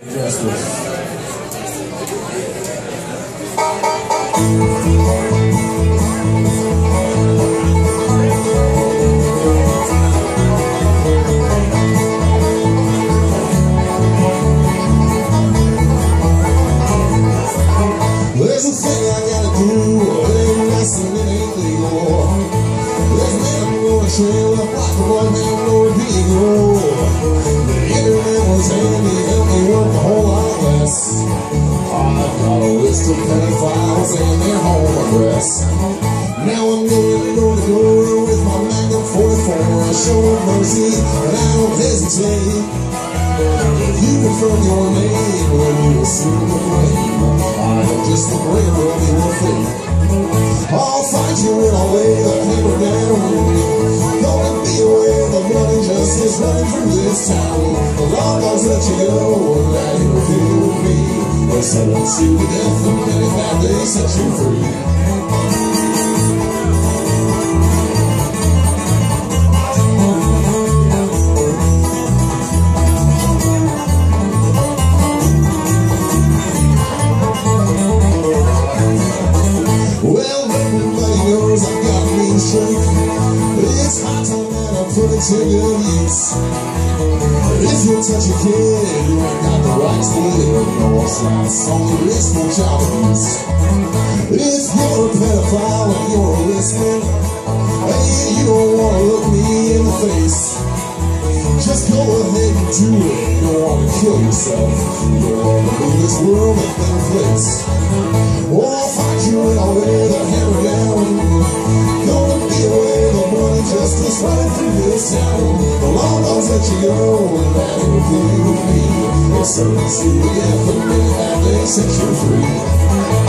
There's a thing I gotta do, it ain't wrestling, it lot less. I've got a list of pedophiles and their home address. Now I'm going door to door with my Magnum 44. I show mercy, and I don't hesitate. You confirm your name when you assume the blame. I am just a brand of your fate. I'll find you when I lay the hammer down. Gonna be aware the money just is running through this town. The law does let you go, and that interview me. They sentence you and then if that they set you free. Well, knows I've got mean. It's high time I put it to good use. If you touch a kid, you ain't got the right to live. No slice on the wrist child abuse. If you're a pedophile and you're listening, hey, you don't wanna look me in the face. Just go ahead and do it. You don't wanna kill yourself. You don't this world a better place. Oh, I'll find you and I'll wear the hammer down. Gonna be aware the money just running through this town. Let you go, and that will be me. It's certain to and maybe that they set you free.